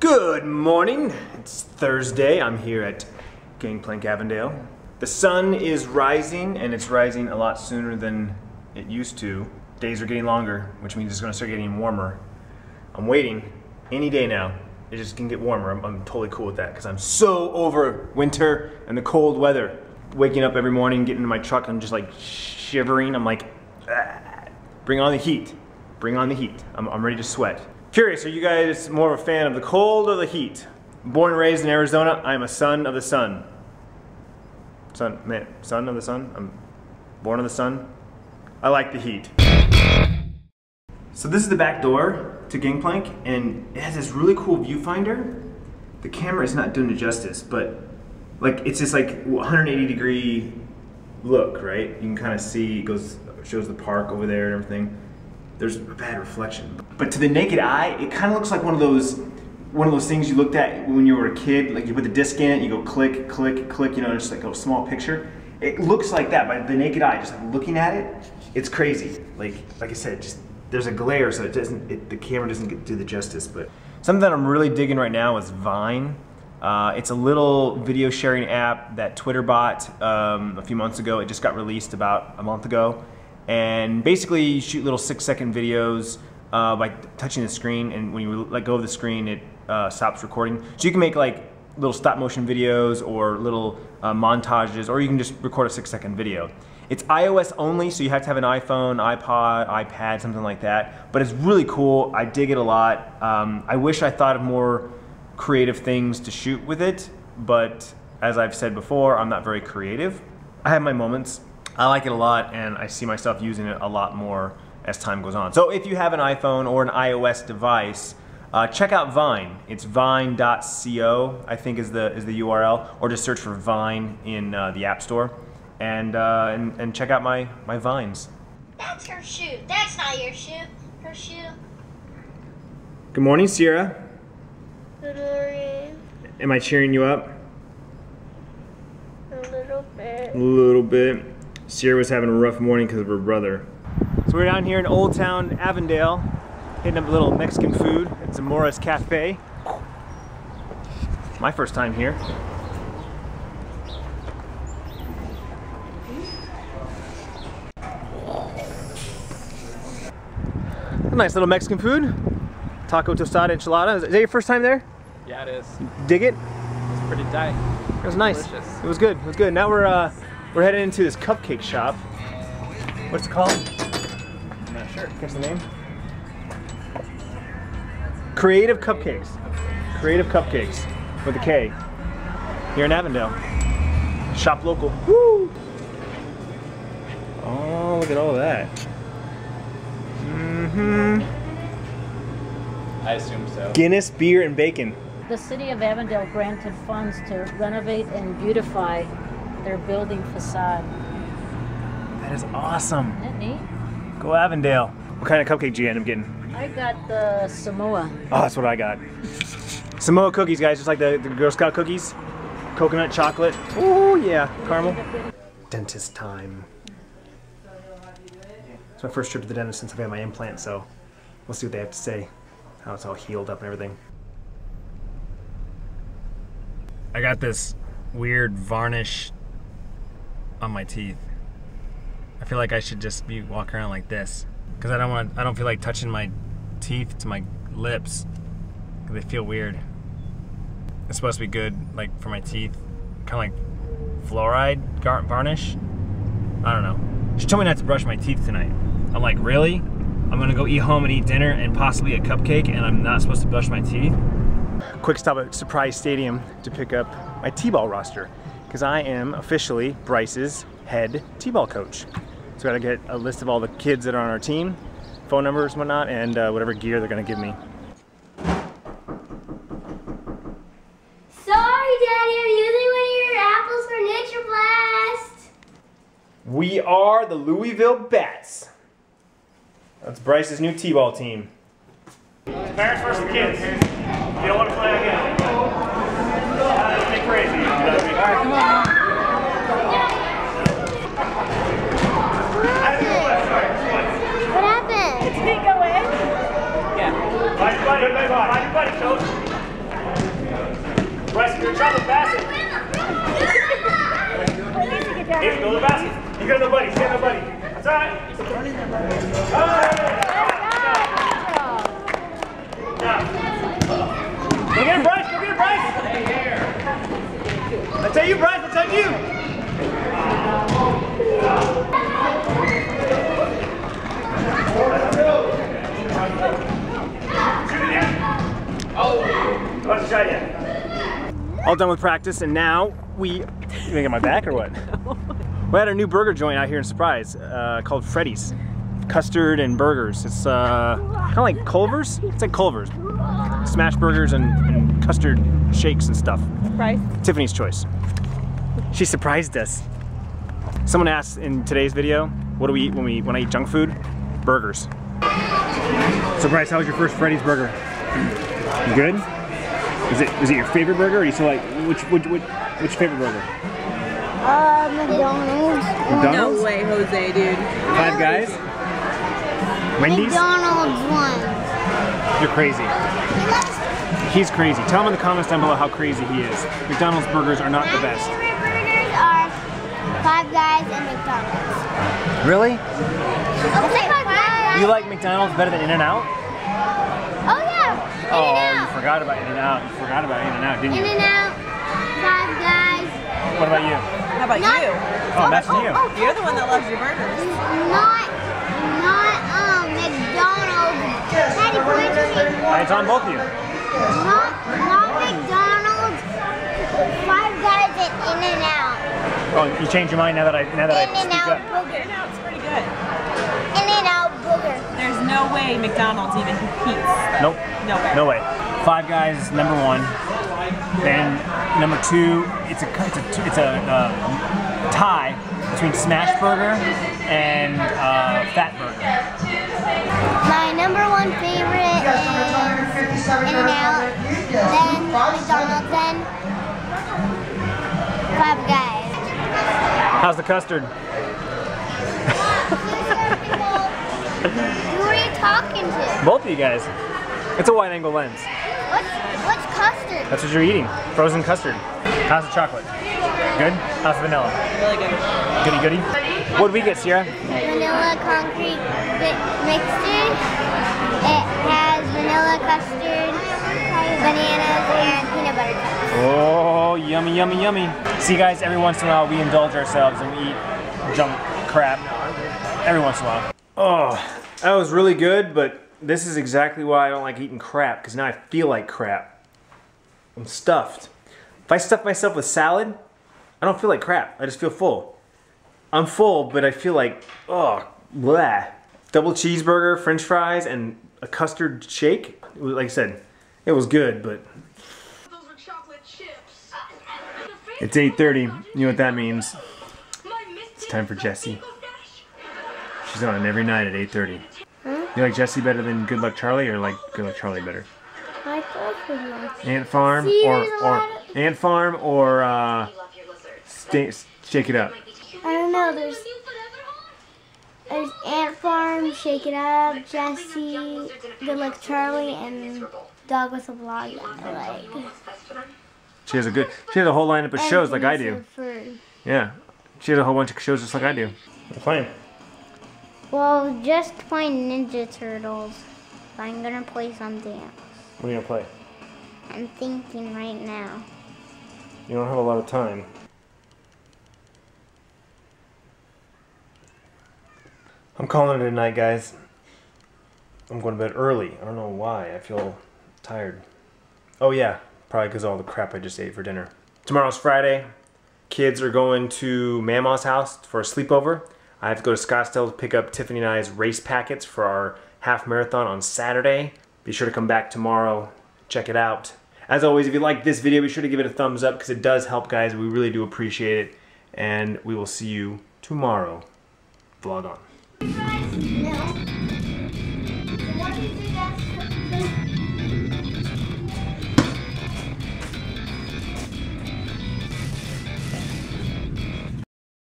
Good morning. It's Thursday. I'm here at Gangplank Avondale. The sun is rising and it's rising a lot sooner than it used to. Days are getting longer, which means it's gonna start getting warmer. I'm waiting any day now. It just can get warmer. I'm, I'm totally cool with that because I'm so over winter and the cold weather. Waking up every morning, getting in my truck, I'm just like shivering. I'm like, "Ah, bring on the heat. Bring on the heat. I'm, I'm ready to sweat. Curious, are you guys more of a fan of the cold or the heat? Born and raised in Arizona, I'm a son of the sun. Son, man, son of the sun? I'm born of the sun. I like the heat. So this is the back door to Gangplank, and it has this really cool viewfinder. The camera is not doing it justice, but like it's just like 180 degree look, right? You can kind of see it goes shows the park over there and everything. There's a bad reflection, but to the naked eye, it kind of looks like one of those one of those things you looked at when you were a kid. Like you put the disc in it, you go click, click, click. You know, just like a small picture. It looks like that by the naked eye, just like looking at it. It's crazy. Like like I said, just there's a glare, so it doesn't. It, the camera doesn't get, do the justice. But something that I'm really digging right now is Vine. Uh, it's a little video sharing app that Twitter bought um, a few months ago. It just got released about a month ago. And basically, you shoot little six second videos uh, by touching the screen. And when you let go of the screen, it uh, stops recording. So you can make like little stop motion videos or little uh, montages, or you can just record a six second video. It's iOS only, so you have to have an iPhone, iPod, iPad, something like that. But it's really cool. I dig it a lot. Um, I wish I thought of more creative things to shoot with it, but as I've said before, I'm not very creative. I have my moments. I like it a lot, and I see myself using it a lot more as time goes on. So if you have an iPhone or an iOS device, uh, check out Vine. It's vine.co, I think is the is the URL, or just search for Vine in uh, the App Store, and, uh, and and check out my my vines. That's her shoe. That's not your shoe. Her shoe. Good morning, Sierra. Good morning. Am I cheering you up? A little bit. A little bit. Sierra was having a rough morning because of her brother. So we're down here in Old Town Avondale, hitting up a little Mexican food at Zamora's Cafe. My first time here. A nice little Mexican food. Taco tostada enchilada. Is that your first time there? Yeah, it is. Dig it? It's pretty tight. It was nice. Delicious. It was good. It was good. Now we're uh, we're heading into this cupcake shop. What's it called? I'm not sure. Catch the name? Kreative Cupcakes. Kreative Cupcakes with a K. Here in Avondale. Shop local. Woo! Oh, look at all that. Mm-hmm. I assume so. Guinness beer and bacon. The city of Avondale granted funds to renovate and beautify their building facade. That is awesome. Isn't that neat? Go Avondale. What kind of cupcake did you end up getting? I got the Samoa. Oh, that's what I got. Samoa cookies, guys, just like the, the Girl Scout cookies. Coconut chocolate. Oh, yeah. Caramel. Dentist time. It's my first trip to the dentist since I've had my implant, so we'll see what they have to say. How it's all healed up and everything. I got this weird varnish on my teeth. I feel like I should just be walking around like this because I don't want. I don't feel like touching my teeth to my lips 'cause they feel weird. It's supposed to be good, like for my teeth, kind of like fluoride gar- varnish. I don't know. She told me not to brush my teeth tonight. I'm like, really? I'm gonna go eat home and eat dinner and possibly a cupcake, and I'm not supposed to brush my teeth. Quick stop at Surprise Stadium to pick up my T-ball roster because I am officially Bryce's head T-ball coach. So I gotta get a list of all the kids that are on our team, phone numbers, and whatnot, and uh, whatever gear they're gonna give me. Sorry, Daddy. I'm using one of your apples for Nature Blast. We are the Louisville Bats. That's Bryce's new T-ball team. Parents versus kids. You don't want to play again. Go get him, Bryce. Go get him, Bryce. That's on you, Bryce. That's on you. Oh. All done with practice, and now we. You gonna get my back or what? we had our new burger joint out here in Surprise uh, called Freddy's. Custard and burgers. It's uh, kind of like Culver's. It's like Culver's. Smash burgers and, and custard shakes and stuff. Price? Tiffany's choice. She surprised us. Someone asked in today's video, what do we eat when we when I eat junk food? Burgers. So Bryce, how was your first Freddy's burger? You good? Is it was it your favorite burger or do you still like which which which, which favorite burger? Uh, McDonald's. McDonald's? No way, Jose, dude. Five guys? Wendy's? McDonald's one. You're crazy. He's crazy. Tell him in the comments down below how crazy he is. McDonald's burgers are not the My best. favorite burgers are Five Guys and McDonald's. Really? I'll Five Guys. You like McDonald's better than In-N-Out? Oh yeah. Oh, you In-N-Out. forgot about In-N-Out. You forgot about In-N-Out, didn't you? In-N-Out. Five Guys. What about you? How about Not- you? Oh, I'm asking you. You're the one that loves your burgers. Not, not um McDonald's. Daddy, point to me. It's on both of you. Not, not McDonald's. Five Guys and In-N-Out. Oh, you changed your mind now that I now that I speak In-N-Out up. Booger. In-N-Out's pretty good. In-N-Out Booger. There's no way McDonald's even competes. Nope. No way. No way. Five Guys number one. Then number two, it's a it's a it's a uh, tie between Smash Burger and uh, Fat Burger. My number one favorite is In-N-Out, then McDonald's, then Five Guys. How's the custard? Who are you talking to? Both of you guys. It's a wide angle lens. What's, what's custard? That's what you're eating. Frozen custard. How's the chocolate? Good? How's the vanilla? Really good. Goody goody? What did we get, Sierra? Vanilla concrete mi- mixture. Bananas, and peanut butter cups. Oh, yummy, yummy, yummy. See, guys, every once in a while we indulge ourselves and we eat junk crap. Every once in a while. Oh, that was really good, but this is exactly why I don't like eating crap, because now I feel like crap. I'm stuffed. If I stuff myself with salad, I don't feel like crap. I just feel full. I'm full, but I feel like, oh, blah. Double cheeseburger, french fries, and a custard shake. Like I said, it was good, but Those were chocolate chips. It's 8.30. You know what that means. It's time for Jessie. She's on every night at 8.30. You like Jessie better than Good Luck Charlie or like Good Luck Charlie better? I was. Ant Farm See, or, or Ant Farm or uh, Shake It Up? I don't know. There's there's Ant Farm, Shake It Up, Jessie, Good Luck Charlie, and Dog with a Blog. I like. She has a good, she has a whole lineup of shows like I do. Yeah. She has a whole bunch of shows just like I do. We're playing. Well, just play Ninja Turtles. I'm gonna play something else. What are you gonna play? I'm thinking right now. You don't have a lot of time. I'm calling it a night, guys. I'm going to bed early. I don't know why. I feel tired. Oh, yeah. Probably because all the crap I just ate for dinner. Tomorrow's Friday. Kids are going to Mama's house for a sleepover. I have to go to Scottsdale to pick up Tiffany and I's race packets for our half marathon on Saturday. Be sure to come back tomorrow. Check it out. As always, if you like this video, be sure to give it a thumbs up because it does help, guys. We really do appreciate it. And we will see you tomorrow. Vlog on.